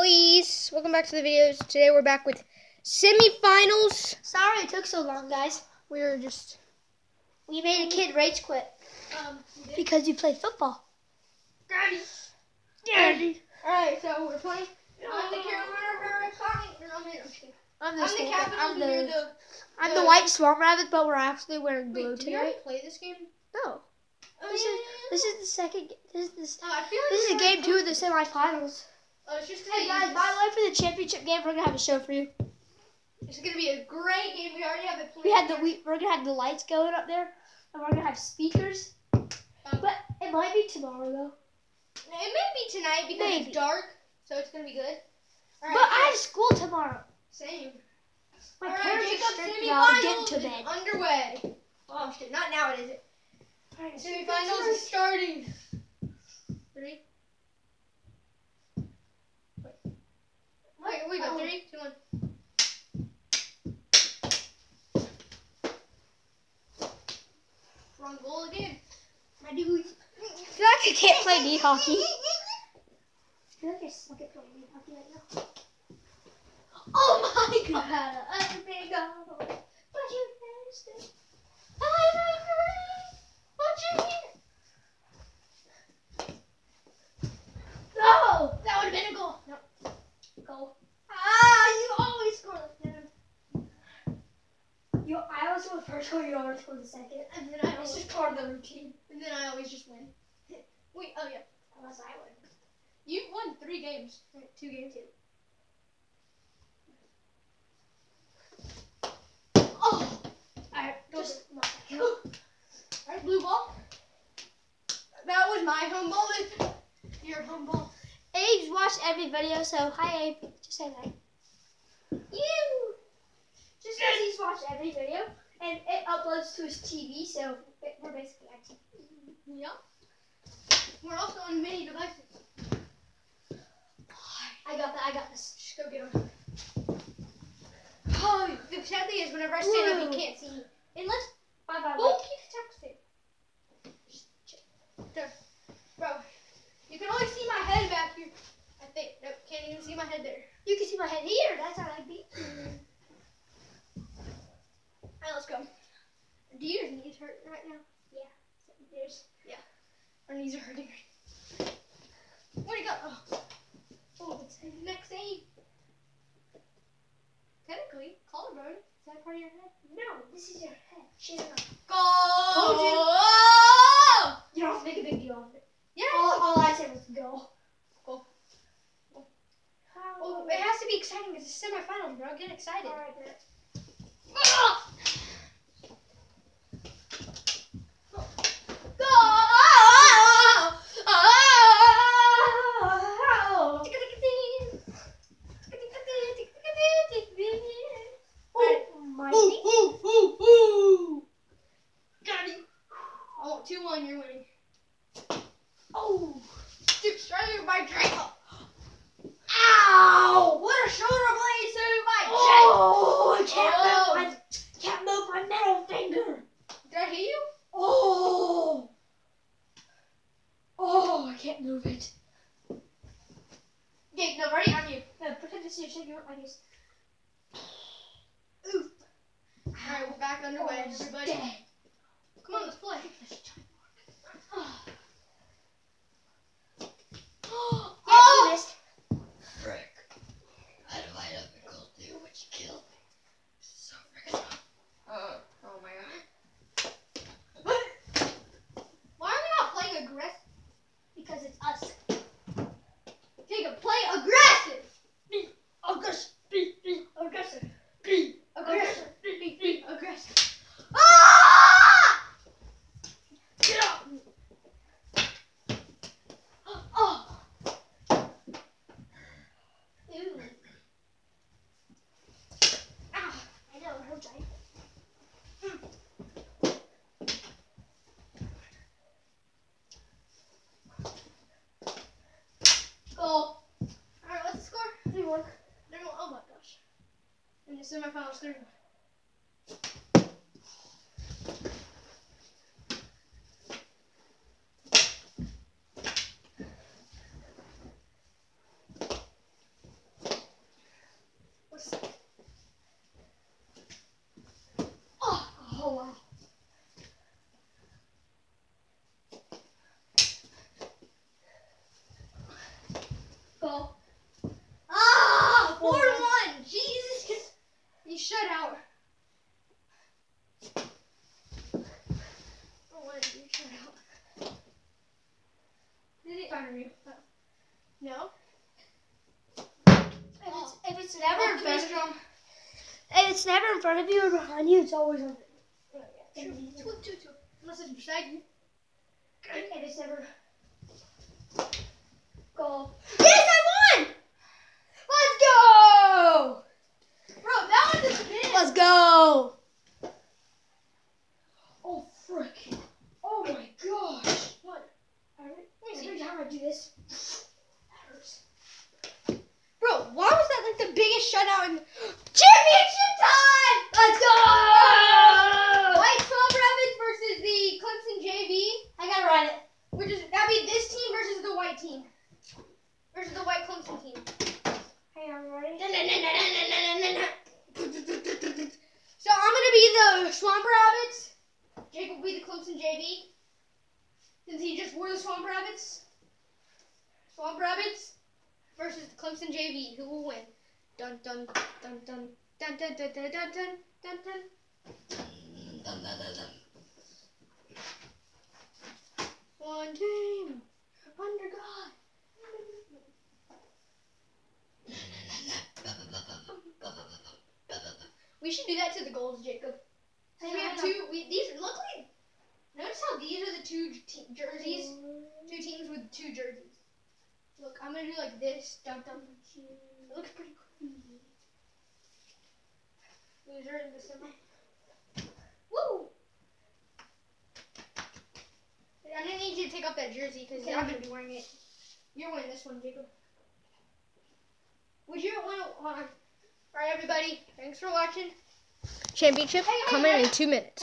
Please, welcome back to the videos. Today we're back with semifinals. Sorry it took so long, guys. We were just We made a kid rage quit um. because you played football. Daddy. Daddy. All right, so we're playing. I'm the Carolina Hurricanes. No, I'm the- I'm just kidding. I'm the, I'm the Capitals. I'm and the, the. I'm the- the white swamp rabbit, but we're actually wearing blue Wait, did you play this game? No, Oh, this yeah, is yeah, this is the second. This is this. Oh, I feel like This is already game two of the posted- semifinals. Oh, it's just Hey guys, by the way, for the championship game, we're gonna have a show for you. It's gonna be a great game. We already have it planned. We had the we, we're gonna have the lights going up there, and we're gonna have speakers. Um, But it might be tomorrow though. It may be tonight because Maybe. it's dark, so it's gonna be good. All But I have school tomorrow. same. My All right, parents Jacob, are me out. Get to is bed. underway. Oh, I'm. Not now, it isn't. Alright, Semifinals is starting. Three. Wait. Wait, we go. Oh. Three, two, one. Wrong goal again. I feel like I can't play knee hockey. I feel like I suck at playing knee hockey right now. Oh my god! A big goal, but you missed it. I agree, but you hit. No! That would have been a goal. No. Goal. Ah, you always score like that. You, I always score the first goal, you score the second. And then I It's always, just part of the routine. and then I always just win. Wait, oh yeah. Unless I win. You've won three games. Two games. Oh! Alright, go. Just for not that it. Alright, blue ball. That was my home ball. Your home ball. Abe's watched every video, so hi Abe. Just say hi. You! Just because he's watched every video, uploads to his TV, so we're basically on TV. Yep. We're also on many devices. I got that, I got this. Just go get them. Oh, the sad thing is, whenever I stand up, Whoa. you can't see me. Unless, oh, bye bye. Who keeps texting? There. Bro, you can only see my head back here. I think. Nope, can't even see my head there. You can see my head here, that's how I beat you. Alright, let's go. Do your knees hurt right now? There's, Our knees are hurting. Where'd he go? Oh, oh, it's next aim. Technically, collarbone. Is that part of your head? No, this is your head. Chin up. Go! Told you. Oh! You don't have to make a big deal of it. Yeah. All, all I said was go. Go. How? Oh, it has to be exciting. It's a semifinals, bro. Get excited. Alright, then. Ah! Go! Oh! Oh my Ooh, ooh, ooh, ooh. Got him. I want 2 1, you're winning. Oh! By Draco. Ow! What a shoulder blade to my Oh! I can't Oh. move my can't move my middle finger. Did I hit you? Oh! Oh! I can't move it. Okay, no, ready? On you. No, pretend to is your shaking like this. Oof. Alright, we're back underway, everybody. Dead. Come on, let's play. Oh! Oh! you missed. Frick. How do I have a gold do what you killed me? So frickin' Uh, oh my god. Why are we not playing aggressive? Because it's us. Jacob, play aggressive! Aggressive. Aggressive. Aggressive. Aggressive. Ah! Get up. Oh. Ew. Ah, I know, it hurts, right? Goal. Alright, what's the score? Three one. No, no, oh my gosh. In the semifinals, 3 it's never in front of you. Strong. And it's never in front of you or behind you. It's always on. Two, two, two, two. Unless it's beside you. And it's never. Go. Yes, I won! Let's go! Bro, that one's a spin. Let's go! Oh frick! Oh my gosh! What? Every time I do this, that hurts. Bro, why was that like the biggest shutout in Championship time! Let's go! White Club Rabbits versus the Clemson JV? I gotta run it. Which is that'd be this team versus the white team. Versus the white Clemson team. Hang on, ready? So I'm gonna be the Swamp Rabbits. Jake will be the Clemson JV. Since he just wore the Swamp Rabbits. Swamp Rabbits versus the Clemson JV. Who will win? Dun dun dun dun dun dun dun dun dun dun dun dun. Dun, dun, dun, dun. One team under God. We should do that to the goals, Jacob. So we have two. We these luckily. Notice how these are the two jerseys. Two teams with two jerseys. Look, I'm gonna do like this. Dun, dun. It looks pretty cool. Loser in the semi. Woo! I'm gonna need you to take off that jersey because Okay. I'm gonna be wearing it. You're wearing this one, Jacob. Would you want to? Hold on. All right, everybody. Thanks for watching. Championship coming in two minutes.